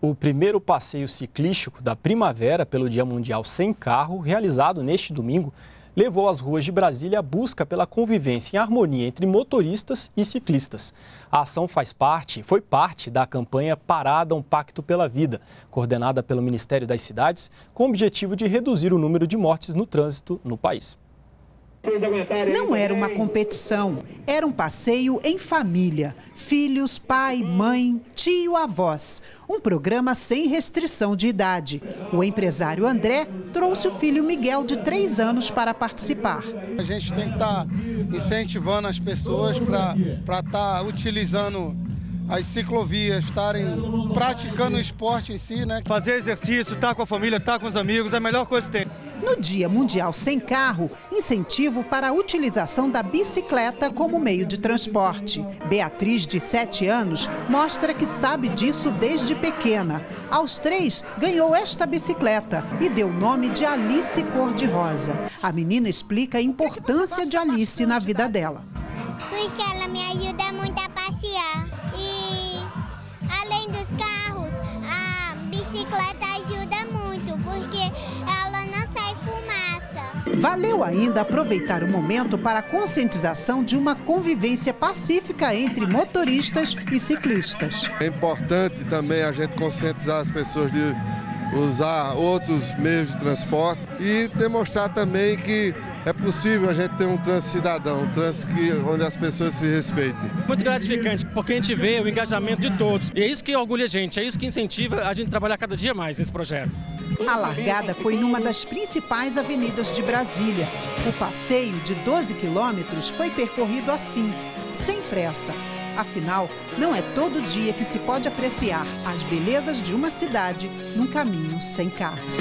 O primeiro passeio ciclístico da primavera pelo Dia Mundial Sem Carro, realizado neste domingo, levou às ruas de Brasília a busca pela convivência em harmonia entre motoristas e ciclistas. A ação faz parte, foi parte da campanha Parada um Pacto pela Vida, coordenada pelo Ministério das Cidades, com o objetivo de reduzir o número de mortes no trânsito no país. Não era uma competição, era um passeio em família. Filhos, pai, mãe, tio, avós. Um programa sem restrição de idade. O empresário André trouxe o filho Miguel, de três anos, para participar. A gente tem que estar tá incentivando as pessoas para estar tá utilizando as ciclovias, estarem praticando o esporte em si, né? Fazer exercício, estar tá com a família, estar com os amigos, é a melhor coisa que tem. No Dia Mundial Sem Carro, incentivo para a utilização da bicicleta como meio de transporte. Beatriz, de 7 anos, mostra que sabe disso desde pequena. Aos três, ganhou esta bicicleta e deu o nome de Alice Cor-de-Rosa. A menina explica a importância de Alice na vida dela. Porque ela me ajuda muito a passear. E além dos carros, a bicicleta Valeu ainda aproveitar o momento para a conscientização de uma convivência pacífica entre motoristas e ciclistas. É importante também a gente conscientizar as pessoas de usar outros meios de transporte e demonstrar também que é possível a gente ter um trânsito cidadão, um trânsito que, onde as pessoas se respeitem. Muito gratificante, porque a gente vê o engajamento de todos. E é isso que orgulha a gente, é isso que incentiva a gente a trabalhar cada dia mais nesse projeto. A largada foi numa das principais avenidas de Brasília. O passeio de 12 quilômetros foi percorrido assim, sem pressa. Afinal, não é todo dia que se pode apreciar as belezas de uma cidade num caminho sem carros.